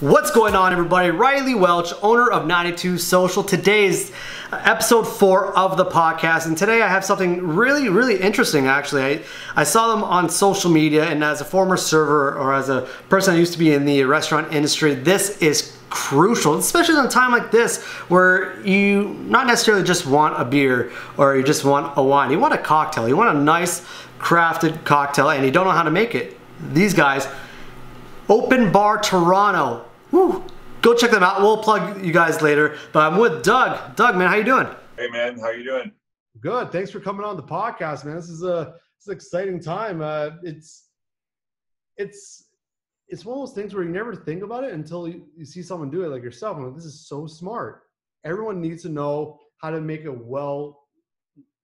What's going on, everybody? Riley Welch, owner of 92 Social. Today's episode four of the podcast, and today I have something really, really interesting. Actually, I, I saw them on social media, and as a former server or as a person that used to be in the restaurant industry, this is crucial, especially in a time like this where you not necessarily just want a beer or you just want a wine. You want a cocktail. You want a nice crafted cocktail, and you don't know how to make it. These guys. Open Bar Toronto Woo. Go check them out. We'll plug you guys later. But I'm with Doug. Doug, man, how you doing? Hey, man, how you doing? Good. Thanks for coming on the podcast, man. This is a this is an exciting time. Uh, it's it's it's one of those things where you never think about it until you, you see someone do it, like yourself. I'm like, this is so smart. Everyone needs to know how to make a well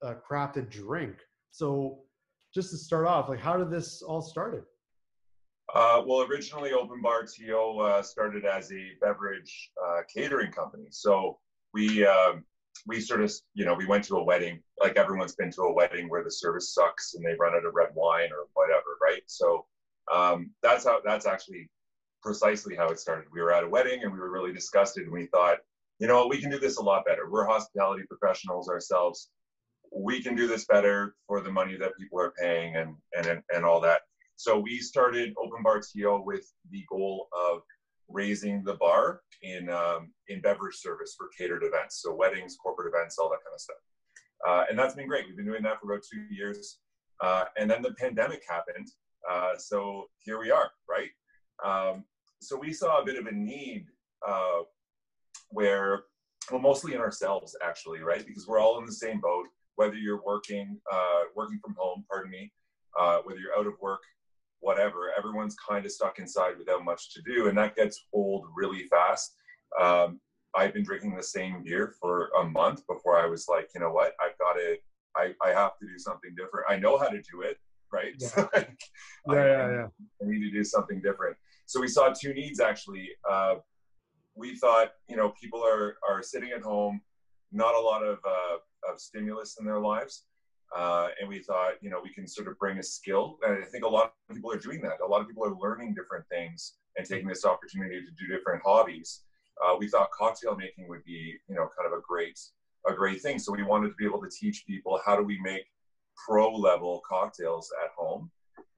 uh, crafted drink. So, just to start off, like, how did this all started? Uh, well, originally Open Bar TO uh, started as a beverage uh, catering company. So we um, we sort of you know we went to a wedding like everyone's been to a wedding where the service sucks and they run out of red wine or whatever, right? So um, that's how that's actually precisely how it started. We were at a wedding and we were really disgusted and we thought, you know, we can do this a lot better. We're hospitality professionals ourselves. We can do this better for the money that people are paying and and and all that. So we started Open Bar TO with the goal of raising the bar in um, in beverage service for catered events, so weddings, corporate events, all that kind of stuff. Uh, and that's been great. We've been doing that for about two years, uh, and then the pandemic happened. Uh, so here we are, right? Um, so we saw a bit of a need uh, where, well, mostly in ourselves, actually, right? Because we're all in the same boat. Whether you're working uh, working from home, pardon me, uh, whether you're out of work, whatever. Everyone's kind of stuck inside without much to do, and that gets old really fast. Um, I've been drinking the same beer for a month before I was like, you know what, I've got to, I, I have to do something different. I know how to do it, right? Yeah, so like, yeah, I, yeah, yeah, I need to do something different. So we saw two needs actually. Uh, we thought, you know, people are are sitting at home, not a lot of uh, of stimulus in their lives. Uh, and we thought, you know, we can sort of bring a skill. And I think a lot of people are doing that. A lot of people are learning different things and taking this opportunity to do different hobbies. Uh, we thought cocktail making would be, you know, kind of a great, a great thing. So we wanted to be able to teach people how do we make pro level cocktails at home.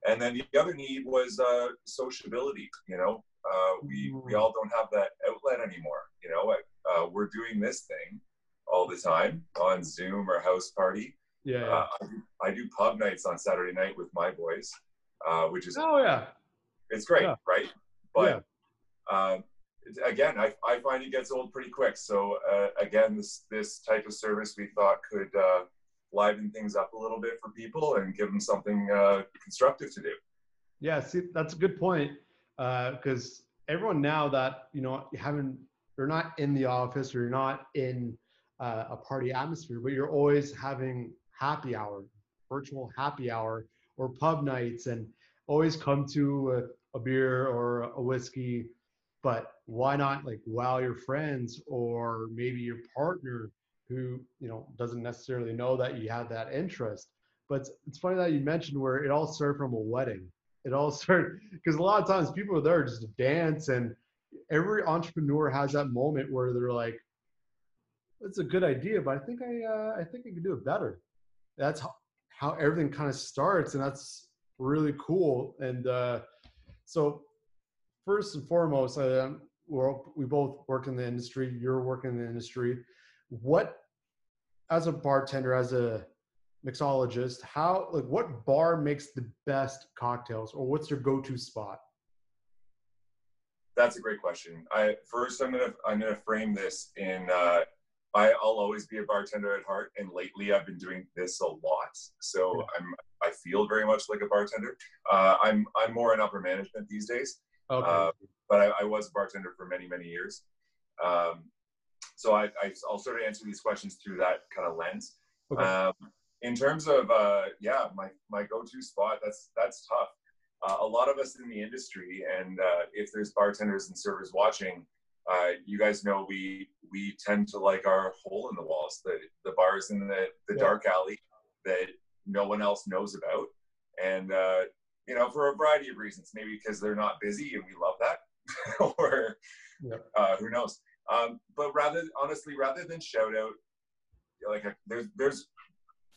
And then the other need was uh, sociability. You know, uh, we we all don't have that outlet anymore. You know, uh, we're doing this thing all the time on Zoom or House Party yeah. Uh, I, do, I, do, pub nights on Saturday night with my boys, uh, which is oh yeah, it's great, yeah. right? But yeah. um, again, I, I find it gets old pretty quick. So uh, again, this this type of service we thought could uh, liven things up a little bit for people and give them something uh, constructive to do. Yeah, see, that's a good point because everyone now that you know you haven't they're not in the office or you're not in uh, a party atmosphere, but you're always having happy hour, virtual happy hour, or pub nights, and always come to a, a beer or a whiskey. But why not like wow your friends or maybe your partner who you know doesn't necessarily know that you have that interest. But it's, it's funny that you mentioned where it all started from a wedding. It all started because a lot of times people are there just to dance, and every entrepreneur has that moment where they're like, "It's a good idea, but I think I uh, I think I can do it better." That's how, how everything kind of starts and that's really cool and uh, so first and foremost uh, we both work in the industry you're working in the industry. What as a bartender as a mixologist how like what bar makes the best cocktails or what's your go-to spot? That's a great question. I first i'm gonna i'm gonna frame this in uh, I, will always be a bartender at heart, and lately I've been doing this a lot. So I'm I feel very much like a bartender. Uh, I'm I'm more in upper management these days, okay. uh, but I, I, was a bartender for many many years. Um, so I, I will sort of answer these questions through that kind of lens. Okay. Um, in terms of uh, yeah, my my go-to spot that's that's tough. Uh, a lot of us in the industry, and uh, if there's bartenders and servers watching, uh, you guys know we we tend to like our hole in the walls, the the bars in the the yeah. dark alley that no one else knows about, and uh, you know for a variety of reasons. Maybe because they're not busy, and we love that. or uh, who knows. Um, but rather, honestly, rather than shout out, like a, there's there's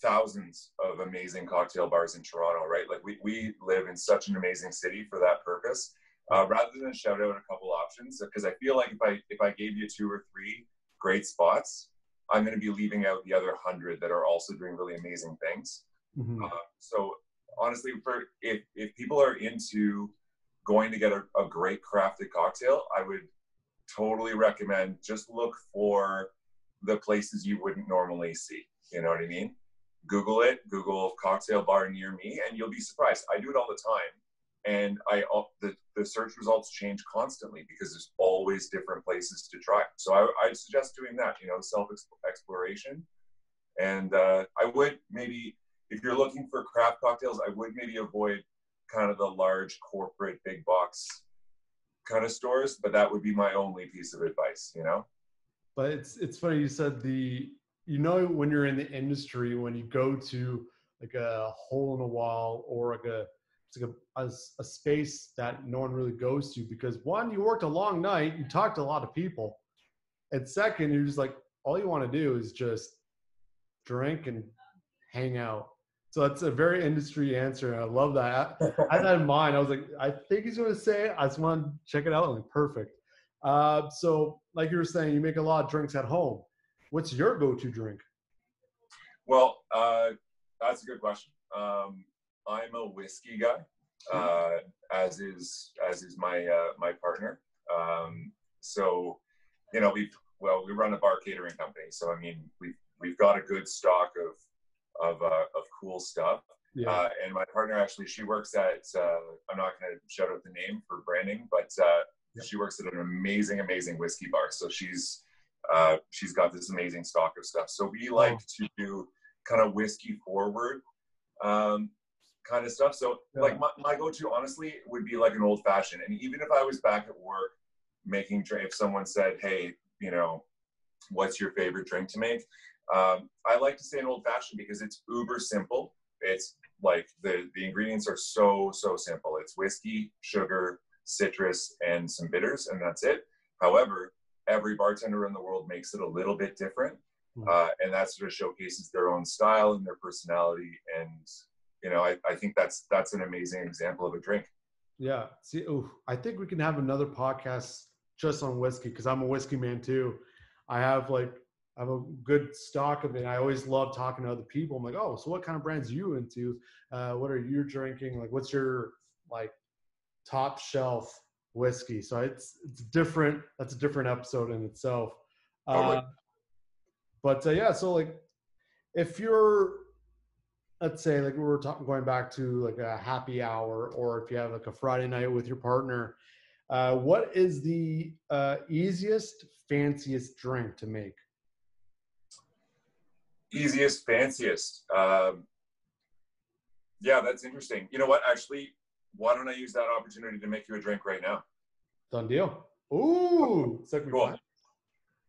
thousands of amazing cocktail bars in Toronto, right? Like we we live in such an amazing city for that purpose. Uh, rather than shout out a couple options, because I feel like if I if I gave you two or three great spots, I'm going to be leaving out the other hundred that are also doing really amazing things. Mm-hmm. Uh, so honestly, for if if people are into going to get a, a great crafted cocktail, I would totally recommend just look for the places you wouldn't normally see. You know what I mean? Google it, Google cocktail bar near me, and you'll be surprised. I do it all the time, and I the the search results change constantly because there's always different places to try. So I I suggest doing that. You know, self exploration, and uh, I would maybe if you're looking for craft cocktails, I would maybe avoid kind of the large corporate big box kind of stores, but that would be my only piece of advice, you know? But it's it's funny you said the you know when you're in the industry when you go to like a hole in a wall or like a it's like a, a, a space that no one really goes to because one you worked a long night you talked to a lot of people and second you're just like all you want to do is just drink and hang out so that's a very industry answer. I love that. I had that in mind. I was like, I think he's going to say it. I just want to check it out. I'm like, perfect. Uh, so, like you were saying, you make a lot of drinks at home. What's your go-to drink? Well, uh, that's a good question. Um, I'm a whiskey guy, uh, as is as is my uh, my partner. Um, so, you know, we well, we run a bar catering company. So, I mean, we've we've got a good stock of of, uh, of cool stuff. Yeah. Uh, and my partner actually, she works at, uh, I'm not going to shout out the name for branding, but uh, yeah. she works at an amazing, amazing whiskey bar. So she's, uh, she's got this amazing stock of stuff. So we like oh. to do kind of whiskey forward um, kind of stuff. So yeah. like my, my go-to honestly would be like an old fashioned. And even if I was back at work making drink, if someone said, Hey, you know, what's your favorite drink to make? Um, I like to say an old fashioned because it's uber simple. It's like the, the ingredients are so, so simple. It's whiskey, sugar, citrus, and some bitters, and that's it. However, every bartender in the world makes it a little bit different. Hmm. Uh, and that sort of showcases their own style and their personality. And, you know, I, I think that's, that's an amazing example of a drink. Yeah. See, ooh, I think we can have another podcast just on whiskey because I'm a whiskey man too. I have like I have a good stock of it. I always love talking to other people. I'm like, oh, so what kind of brands are you into? Uh, what are you drinking? Like, what's your like top shelf whiskey? So it's it's different. That's a different episode in itself. Uh, but uh, yeah, so like, if you're, let's say, like we were talking, going back to like a happy hour, or if you have like a Friday night with your partner, uh, what is the uh, easiest, fanciest drink to make? easiest, fanciest. Um, yeah, that's interesting. You know what? Actually, why don't I use that opportunity to make you a drink right now? Done deal. Ooh, second cool.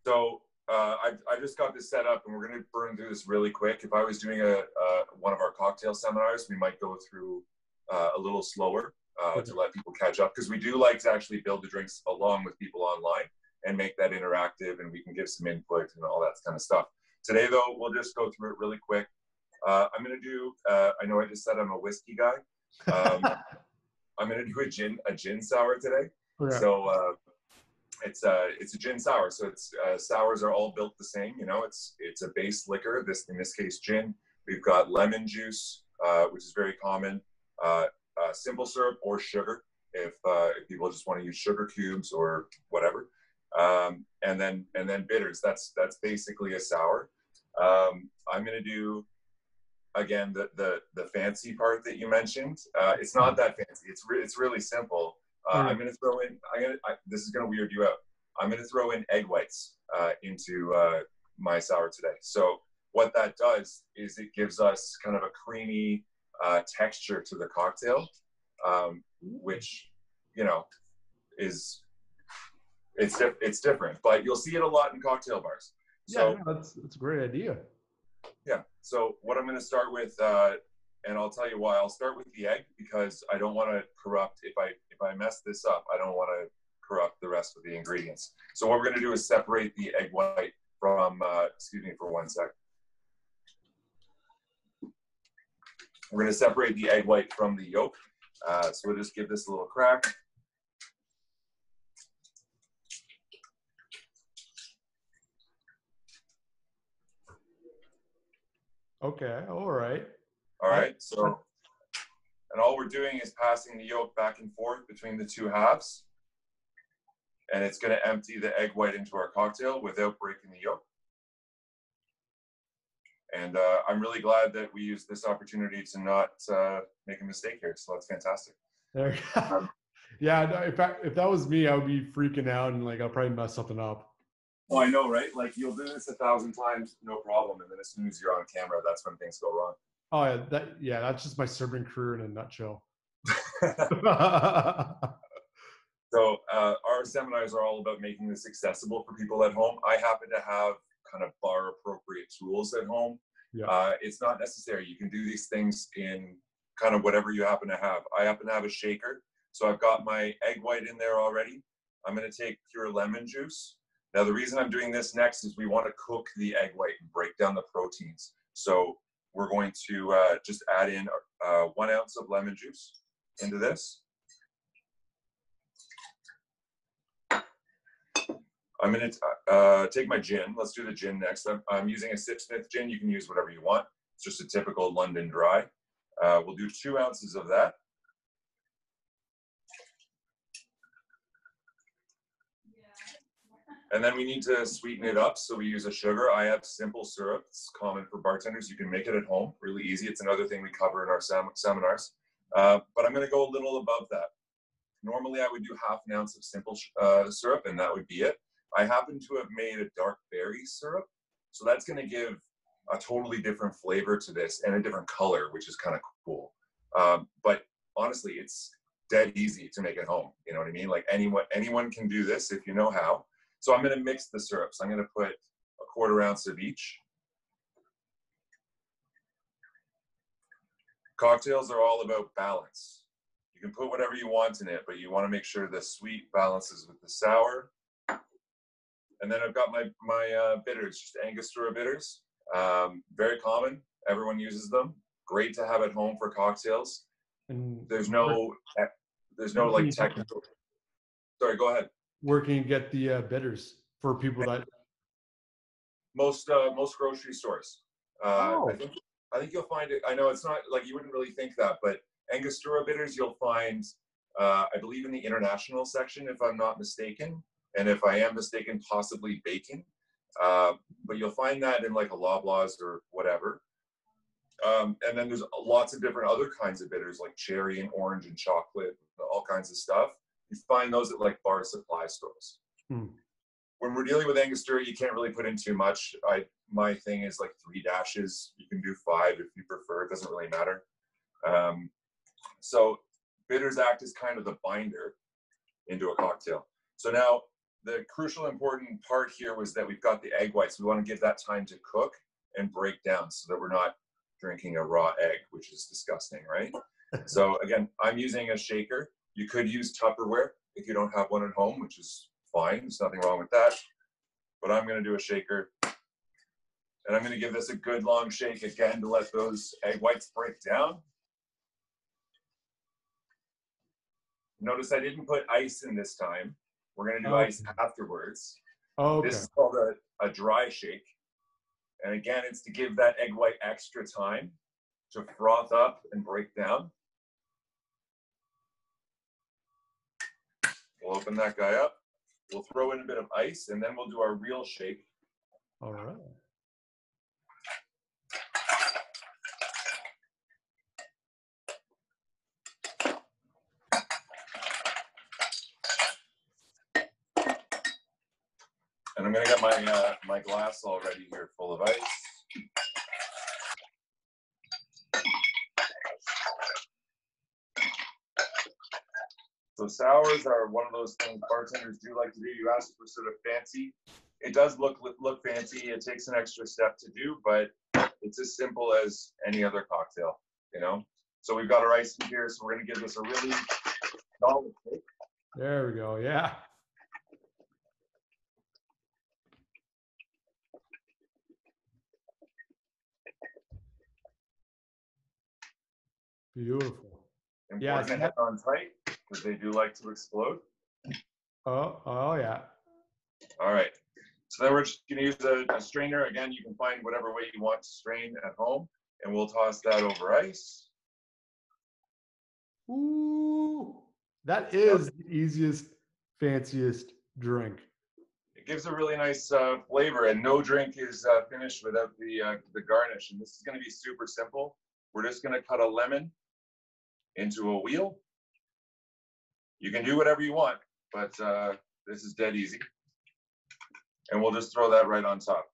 So uh, I, I just got this set up, and we're going to burn through this really quick. If I was doing a uh, one of our cocktail seminars, we might go through uh, a little slower uh, to let people catch up because we do like to actually build the drinks along with people online and make that interactive, and we can give some input and all that kind of stuff. Today, though, we'll just go through it really quick. Uh, I'm going to do, uh, I know I just said I'm a whiskey guy. Um, I'm going to do a gin, a gin sour today. Okay. So uh, it's, uh, it's a gin sour. So it's, uh, sours are all built the same. You know, it's, it's a base liquor. This, in this case, gin. We've got lemon juice, uh, which is very common, simple syrup or sugar. If, if people just want to use sugar cubes or whatever um, and then and then bitters. That's that's basically a sour. Um, I'm gonna do again the the the fancy part that you mentioned. Uh, it's not that fancy. It's re- it's really simple. Uh, I'm gonna throw in. I'm gonna. I, this is gonna weird you out. I'm gonna throw in egg whites uh, into uh, my sour today. So what that does is it gives us kind of a creamy uh, texture to the cocktail, um, which you know is it's it's different, but you'll see it a lot in cocktail bars. So, yeah, that's that's a great idea. Yeah. So what I'm going to start with, uh, and I'll tell you why. I'll start with the egg because I don't want to corrupt. If I if I mess this up, I don't want to corrupt the rest of the ingredients. So what we're going to do is separate the egg white from, uh, excuse me for one sec. We're going to separate the egg white from the yolk. Uh, so we'll just give this a little crack. Okay, all right. All right, so, and all we're doing is passing the yolk back and forth between the two halves. And it's gonna empty the egg white into our cocktail without breaking the yolk. And uh, I'm really glad that we used this opportunity to not uh, make a mistake here. So that's fantastic. There. yeah, no, if if that was me, I would be freaking out and like I'll probably mess something up. Well, I know, right? Like you'll do this a thousand times, no problem, and then as soon as you're on camera, that's when things go wrong. Oh yeah, that yeah, that's just my serving career in a nutshell. so uh, our seminars are all about making this accessible for people at home. I happen to have kind of bar appropriate tools at home. Yeah. Uh, it's not necessary. You can do these things in kind of whatever you happen to have. I happen to have a shaker, so I've got my egg white in there already. I'm going to take pure lemon juice. Now, the reason I'm doing this next is we want to cook the egg white and break down the proteins. So we're going to uh, just add in uh, one ounce of lemon juice into this. I'm going to uh, take my gin. Let's do the gin next. I'm, I'm, using a Sipsmith gin. You can use whatever you want. It's just a typical London dry. Uh, we'll do two ounces of that. And then we need to sweeten it up. So we use a sugar. I have simple syrup. It's common for bartenders. You can make it at home, really easy. It's another thing we cover in our sem seminars. Uh, but I'm going to go a little above that. Normally, I would do half an ounce of simple uh, syrup, and that would be it. I happen to have made a dark berry syrup. So that's going to give a totally different flavor to this and a different color, which is kind of cool. Um, but honestly, it's dead easy to make at home. You know what I mean? Like anyone, anyone can do this if you know how. So I'm going to mix the syrups. I'm going to put a quarter ounce of each. Cocktails are all about balance. You can put whatever you want in it, but you want to make sure the sweet balances with the sour. And then I've got my, my uh, bitters, just Angostura bitters. Um, very common. Everyone uses them. Great to have at home for cocktails. And there's no, there's no like technical. Sorry, go ahead where can you get the uh, bitters for people that? Most uh, most grocery stores. Uh, oh. I think I think you'll find it. I know it's not like you wouldn't really think that, but Angostura bitters you'll find. Uh, I believe in the international section, if I'm not mistaken, and if I am mistaken, possibly bacon. Uh, but you'll find that in like a Loblaws or whatever. Um, and then there's lots of different other kinds of bitters like cherry and orange and chocolate, all kinds of stuff. You find those at like bar supply stores. Hmm. When we're dealing with Angostura, you can't really put in too much. I my thing is like three dashes. You can do five if you prefer. It doesn't really matter. Um, so bitters act as kind of the binder into a cocktail. So now the crucial important part here was that we've got the egg whites. We want to give that time to cook and break down so that we're not drinking a raw egg, which is disgusting, right? so again, I'm using a shaker. You could use Tupperware if you don't have one at home, which is fine. There's nothing wrong with that. But I'm going to do a shaker. And I'm going to give this a good long shake again to let those egg whites break down. Notice I didn't put ice in this time. We're going to do oh, ice afterwards. Oh, okay. This is called a, a dry shake. And again, it's to give that egg white extra time to froth up and break down. We'll open that guy up. We'll throw in a bit of ice and then we'll do our real shake. All right. And I'm gonna get my uh, my glass already here full of ice. sours are one of those things bartenders do like to do. You ask for sort of fancy. It does look look fancy. It takes an extra step to do, but it's as simple as any other cocktail, you know. So we've got our ice in here, so we're gonna give this a really solid shake. There we go. Yeah. Beautiful. Important yeah, on tight because they do like to explode. Oh, oh yeah. All right. So then we're just gonna use a, a strainer. Again, you can find whatever way you want to strain at home, and we'll toss that over ice. Ooh, that is the easiest, fanciest drink. It gives a really nice uh, flavor, and no drink is uh, finished without the uh, the garnish. And this is gonna be super simple. We're just gonna cut a lemon into a wheel. You can do whatever you want, but uh, this is dead easy. And we'll just throw that right on top.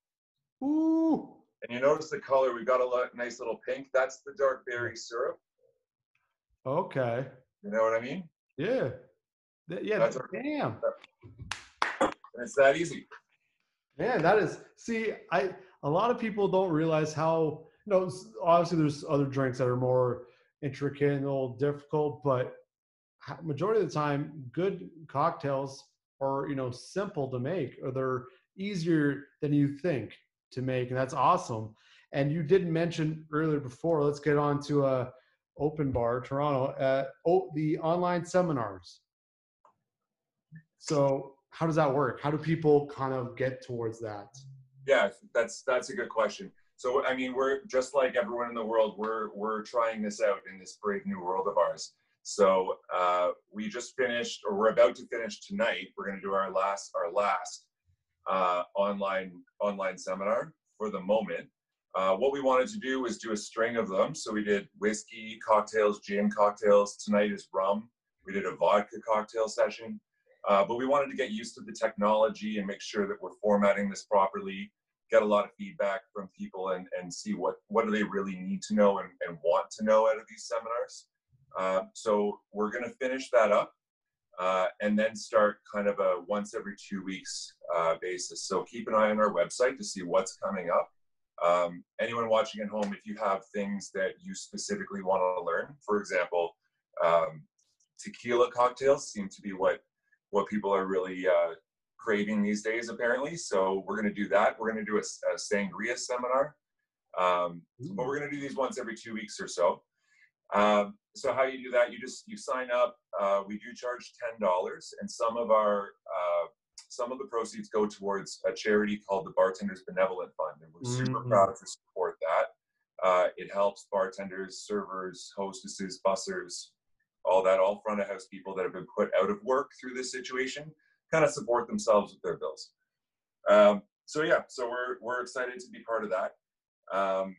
Ooh, And you notice the color, we've got a lo- nice little pink. That's the dark berry syrup. okay. You know what I mean? Yeah. Th- Yeah, That's our- damn. And it's that easy. Man, that is see, I a lot of people don't realize how you know obviously there's other drinks that are more intricate and a little difficult, but majority of the time, good cocktails are you know simple to make or they're easier than you think to make, and that's awesome. And you didn't mention earlier before, let's get on to a open bar, Toronto, uh, oh, the online seminars. So how does that work? How do people kind of get towards that? Yeah, that's that's a good question. So I mean, we're just like everyone in the world. We're we're trying this out in this brave new world of ours. So uh, we just finished, or we're about to finish tonight. We're going to do our last our last uh, online online seminar for the moment. Uh, what we wanted to do was do a string of them. So we did whiskey cocktails, gin cocktails. Tonight is rum. We did a vodka cocktail session. Uh, but we wanted to get used to the technology and make sure that we're formatting this properly, get a lot of feedback from people and, and see what, what do they really need to know and, and want to know out of these seminars. Uh, so we're going to finish that up uh, and then start kind of a once every two weeks uh, basis. So keep an eye on our website to see what's coming up. Um, anyone watching at home, if you have things that you specifically want to learn, for example, um, tequila cocktails seem to be what what people are really uh, craving these days, apparently. So we're going to do that. We're going to do a, a sangria seminar, um, but we're going to do these once every two weeks or so. Um, so how you do that? You just you sign up. Uh, we do charge ten dollars, and some of our uh, some of the proceeds go towards a charity called the Bartenders Benevolent Fund, and we're super Mhm. proud to support that. Uh, it helps bartenders, servers, hostesses, bussers, all that, all front of house people that have been put out of work through this situation, kind of support themselves with their bills. Um, so yeah, so we're we're excited to be part of that. Um,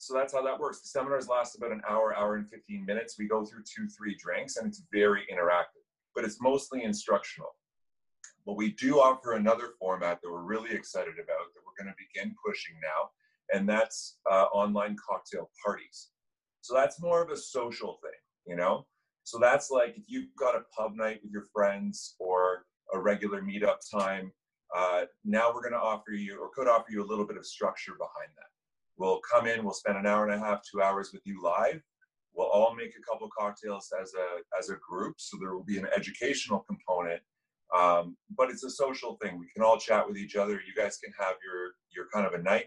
so that's how that works. The seminars last about an hour, hour and 15 minutes. We go through two, three drinks, and it's very interactive, but it's mostly instructional. But we do offer another format that we're really excited about that we're going to begin pushing now, and that's uh, online cocktail parties. So that's more of a social thing, you know? So that's like if you've got a pub night with your friends or a regular meetup time, uh, now we're going to offer you or could offer you a little bit of structure behind that. We'll come in, we'll spend an hour and a half, two hours with you live. We'll all make a couple cocktails as a as a group, so there will be an educational component, um, but it's a social thing. We can all chat with each other. You guys can have your your kind of a night,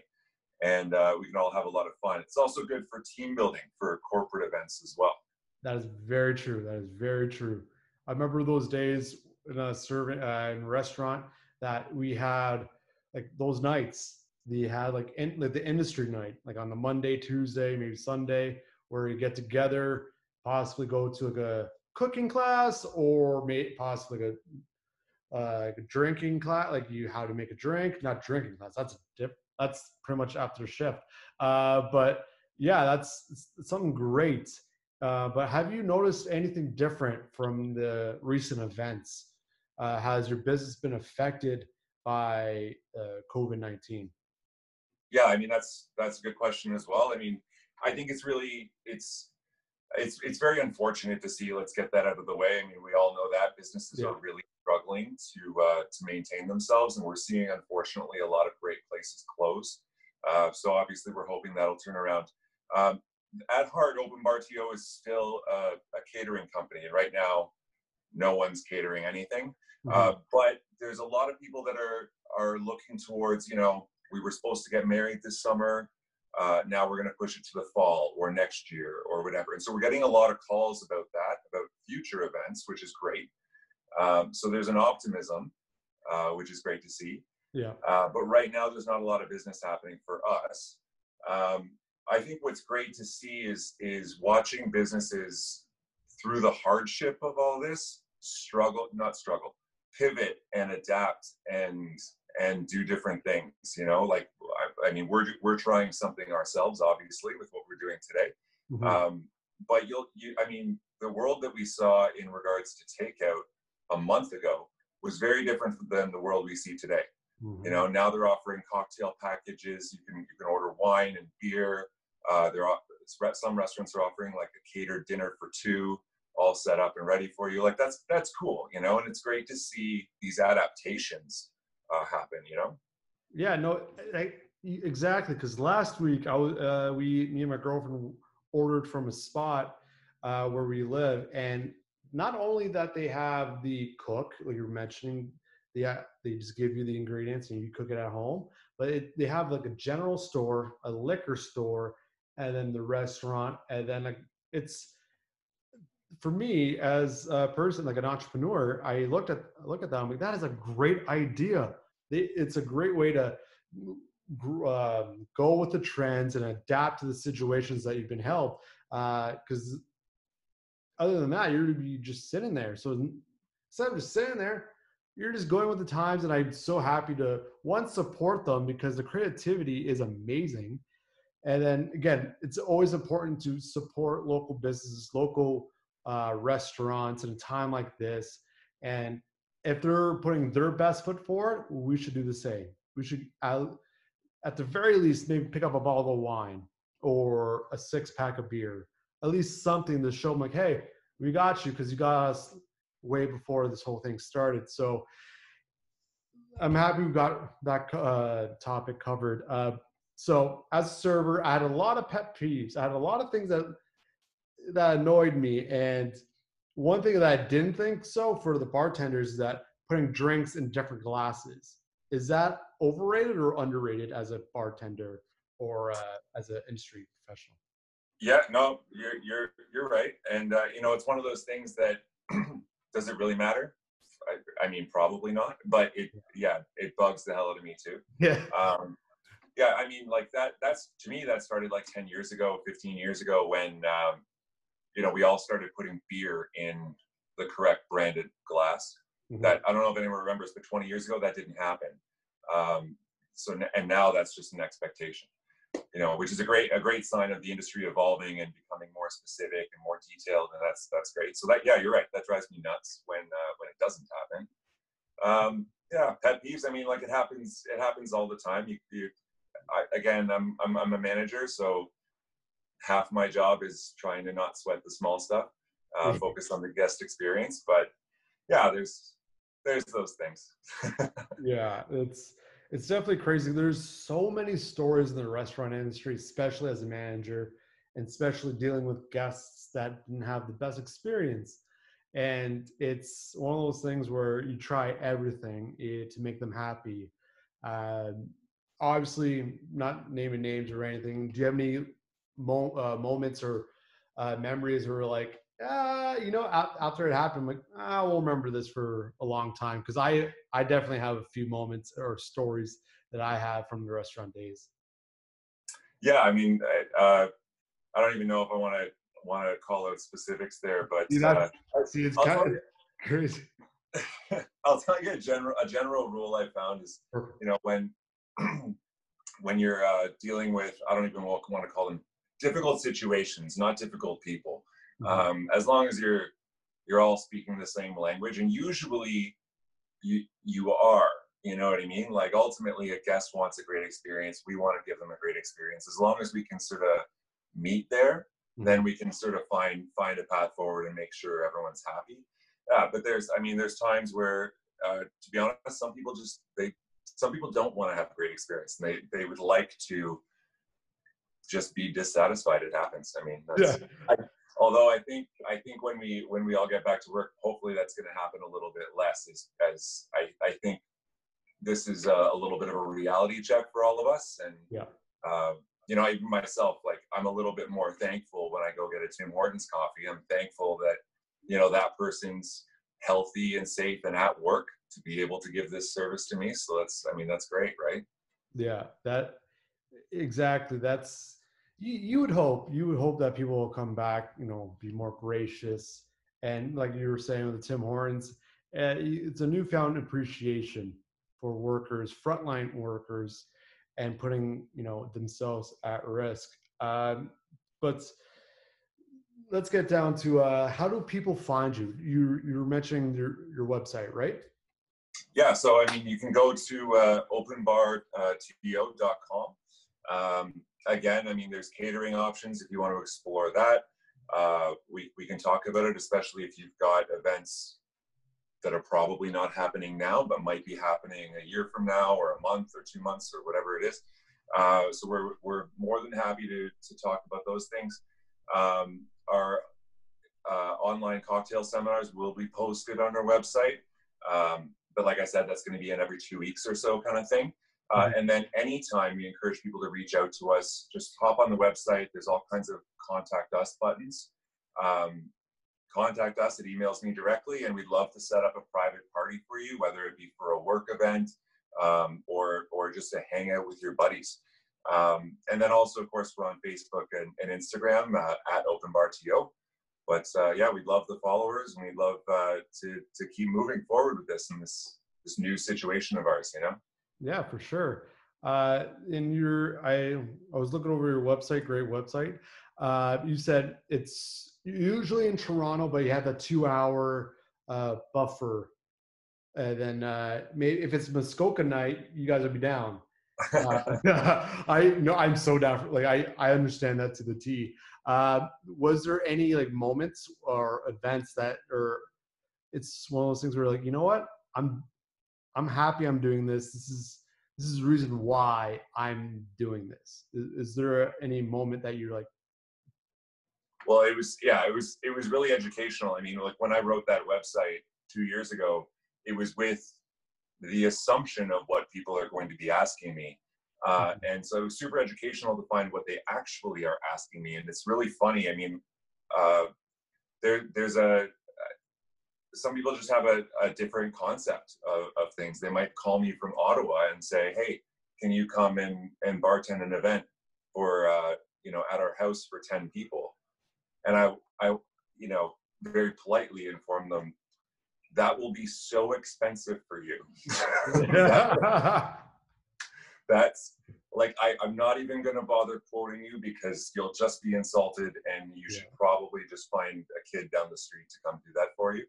and uh, we can all have a lot of fun. It's also good for team building for corporate events as well. That is very true. That is very true. I remember those days in a serving uh, in a restaurant that we had like those nights. We had like, in, the industry night, like on the Monday, Tuesday, maybe Sunday, where you get together, possibly go to like a cooking class or may possibly like a, uh, like a drinking class, like you how to make a drink, not drinking class. That's a dip. That's pretty much after shift. Uh, but yeah, that's something great. Uh, but have you noticed anything different from the recent events? Uh, has your business been affected by uh, COVID nineteen? Yeah, I mean that's that's a good question as well. I mean, I think it's really it's it's it's very unfortunate to see. Let's get that out of the way. I mean, we all know that businesses Yeah. are really struggling to uh, to maintain themselves, and we're seeing unfortunately a lot of great places close. Uh, so obviously, we're hoping that'll turn around. Um, at heart, Open Bar TO is still a, a catering company, and right now, no one's catering anything. Uh, but there's a lot of people that are are looking towards, you know, we were supposed to get married this summer. uh, now we're going to push it to the fall or next year or whatever. And so we're getting a lot of calls about that, about future events, which is great. Um, so there's an optimism, uh, which is great to see. Yeah. Uh, but right now, there's not a lot of business happening for us. Um, I think what's great to see is is watching businesses through the hardship of all this struggle, not struggle, pivot and adapt and and do different things. You know, like I, I mean, we're we're trying something ourselves, obviously, with what we're doing today. Mhm. Um, but you'll, you, I mean, the world that we saw in regards to takeout a month ago was very different than the world we see today. Mhm. You know, now they're offering cocktail packages. You can you can order wine and beer. Uh, they're some restaurants are offering like a catered dinner for two, all set up and ready for you. Like that's that's cool, you know, and it's great to see these adaptations uh, happen. You know. Yeah, no, I, exactly. Because last week I was, uh, we, me and my girlfriend ordered from a spot uh, where we live, and not only that they have the cook, like you're mentioning, they uh, they just give you the ingredients and you cook it at home, but it, they have like a general store, a liquor store, and then the restaurant, and then like it's for me as a person like an entrepreneur i looked at look at that I'm like that is a great idea. It's a great way to um, go with the trends and adapt to the situations that you've been held because other than that you're be just sitting there. So instead of just sitting there you're just going with the times and i'm so happy to one support them because the creativity is amazing. And then again it's always important to support local businesses local uh, restaurants in a time like this and if they're putting their best foot forward we should do the same. We should at the very least maybe pick up a bottle of wine or a six pack of beer at least something to show them like hey we got you because you got us way before this whole thing started. So i'm happy we got that uh, topic covered. Uh, so as a server i had a lot of pet peeves. I had a lot of things that that annoyed me and one thing that i didn't think so for the bartenders is that putting drinks in different glasses is that overrated or underrated as a bartender or uh, as an industry professional Yeah, no, you're you're you're right, and uh, you know it's one of those things that does it really matter? I, I mean, probably not, but it yeah, it bugs the hell out of me too. yeah Um, yeah, I mean, like that. That's to me that started like ten years ago, fifteen years ago, when um, you know we all started putting beer in the correct branded glass. That I don't know if anyone remembers, but twenty years ago that didn't happen. Um, so and now that's just an expectation you know, which is a great a great sign of the industry evolving and becoming more specific and more detailed, and that's that's great. So that yeah, you're right. That drives me nuts when uh, when it doesn't happen. Um, yeah, pet peeves. I mean, like it happens. It happens all the time. You, you I, again, I'm, I'm I'm a manager, so half my job is trying to not sweat the small stuff, uh, Mhm. focus on the guest experience. But yeah, there's there's those things. yeah it's it's definitely crazy there's so many stories in the restaurant industry especially as a manager and especially dealing with guests that didn't have the best experience and it's one of those things where you try everything eh, to make them happy um, obviously not naming names or anything do you have any mo- uh, moments or uh, memories where like uh, you know, after it happened, like I will remember this for a long time because I I definitely have a few moments or stories that I have from the restaurant days. yeah, I mean, I- uh, I don't even know if I want to want to call out specifics there, but See, uh, See, it's I'll kind of crazy. I'll tell you a general a general rule I found is you know when when you're uh, dealing with I don't even want to call them difficult situations, not difficult people. Mhm. Um, as long as you're you're all speaking the same language, and usually you you are. You know what I mean? Like ultimately, a guest wants a great experience. We want to give them a great experience. As long as we can sort of meet there, then we can sort of find find a path forward and make sure everyone's happy. Yeah, but there's I mean there's times where uh, to be honest, some people just they some people don't want to have a great experience. And they they would like to just be dissatisfied. It happens. I mean, that's, Yeah. although I think I think when we when we all get back to work, hopefully that's going to happen a little bit less. As as I I think this is a, a little bit of a reality check for all of us, and Yeah. uh, you know, even myself, like I'm a little bit more thankful when I go get a Tim Hortons coffee. I'm thankful that, you know, that person's healthy and safe and at work to be able to give this service to me. So that's, I mean, that's great, right? Yeah, that exactly. That's you, you would hope you would hope that people will come back, you know, be more gracious and like you were saying with the Tim Hortons, uh, it's a newfound appreciation for workers, frontline workers, and putting you know themselves at risk. Um, but let's get down to uh, how do people find you? You you were mentioning your your website, right? Yeah, so I mean, you can go to uh, openbarto.com. Um, again, I mean, there's catering options if you want to explore that. Uh, we, we can talk about it, especially if you've got events that are probably not happening now, but might be happening a year from now or a month or two months or whatever it is. Uh, so we're, we're more than happy to, to talk about those things. Um, our uh, online cocktail seminars will be posted on our website. Um, but like I said, that's going to be in every two weeks or so kind of thing. Uh, and then anytime we encourage people to reach out to us, just hop on the website. There's all kinds of contact us buttons. Um, contact us. It emails me directly, and we'd love to set up a private party for you, whether it be for a work event um, or or just to hang out with your buddies. Um, and then also, of course, we're on Facebook and, and Instagram uh, at OpenBarTO. But uh, yeah, we'd love the followers, and we'd love uh, to to keep moving forward with this in this this new situation of ours. You know. Yeah, for sure. Uh, in your, I I was looking over your website. Great website. Uh, you said it's usually in Toronto, but you have a two-hour uh, buffer. And then uh, maybe if it's Muskoka night, you guys would be down. uh, I know I'm so down. For, like I I understand that to the T. Uh, was there any like moments or events that or it's one of those things where like you know what I'm I'm happy I'm doing this. This is this is the reason why I'm doing this. Is, is there any moment that you're like, well, it was yeah, it was it was really educational. I mean, like when I wrote that website two years ago, it was with the assumption of what people are going to be asking me. Uh, mm-hmm. and so it was super educational to find what they actually are asking me. And it's really funny. I mean, uh, there, there's a, some people just have a, a different concept of, of, things. They might call me from Ottawa and say, "Hey, can you come and and bartend an event for uh, you know at our house for ten people?" And I I you know very politely inform them that will be so expensive for you. That's like I, I'm not even going to bother quoting you because you'll just be insulted, and you should probably just find a kid down the street to come do that for you.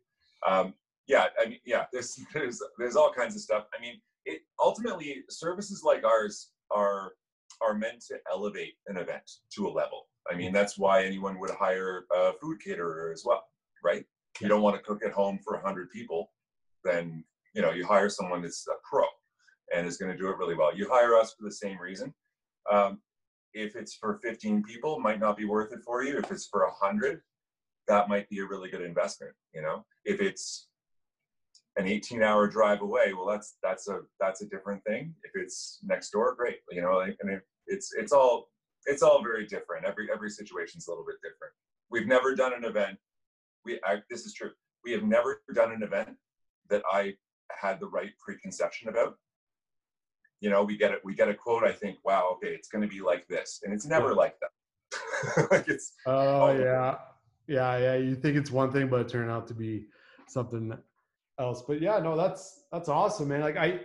Um, yeah, I mean, yeah, there's there's there's all kinds of stuff. I mean, it ultimately services like ours are are meant to elevate an event to a level. I mean, that's why anyone would hire a food caterer as well, right? You don't want to cook at home for 100 people, then you know you hire someone that's a pro and is going to do it really well. You hire us for the same reason. Um, if it's for 15 people, might not be worth it for you. If it's for 100, that might be a really good investment. You know, if it's an 18 hour drive away, well, that's that's a that's a different thing. If it's next door, great. You know, and it, it's it's all it's all very different. Every every situation's a little bit different. We've never done an event. We I, this is true. We have never done an event that I had the right preconception about. You know, we get it. We get a quote. I think, wow, okay, it's going to be like this, and it's never like that. like it's. Oh yeah, yeah, yeah. You think it's one thing, but it turned out to be something else. But yeah, no, that's that's awesome, man. Like I,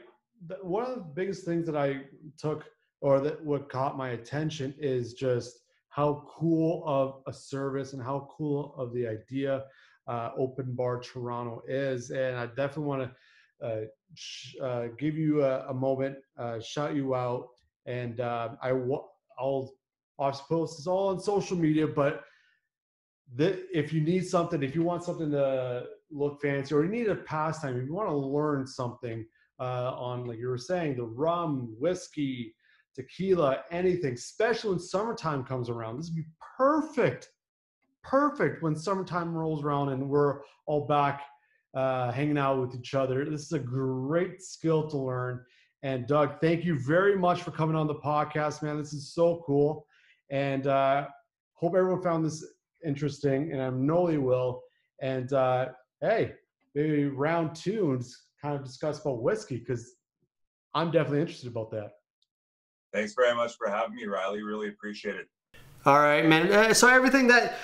one of the biggest things that I took or that what caught my attention is just how cool of a service and how cool of the idea uh, Open Bar Toronto is. And I definitely want to uh, sh- uh, give you a, a moment, uh, shout you out, and uh, I w- I'll I'll post this all on social media, but that if you need something, if you want something to look fancy, or you need a pastime, if you want to learn something uh, on, like you were saying, the rum, whiskey, tequila, anything, especially when summertime comes around, this would be perfect, perfect when summertime rolls around and we're all back uh, hanging out with each other. This is a great skill to learn. And Doug, thank you very much for coming on the podcast, man. This is so cool. And uh, hope everyone found this interesting, and I know they will. And uh, hey, maybe round two and kind of discuss about whiskey because I'm definitely interested about that. Thanks very much for having me, Riley. Really appreciate it. All right, man. Uh, so everything that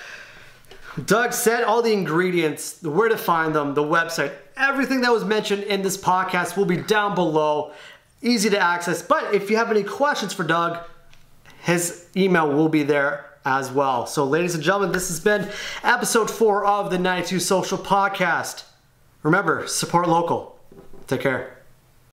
Doug said, all the ingredients, where to find them, the website, everything that was mentioned in this podcast will be down below. Easy to access. But if you have any questions for Doug, his email will be there as well. So, ladies and gentlemen, this has been episode four of the 92 Social Podcast. Remember, support local. Take care.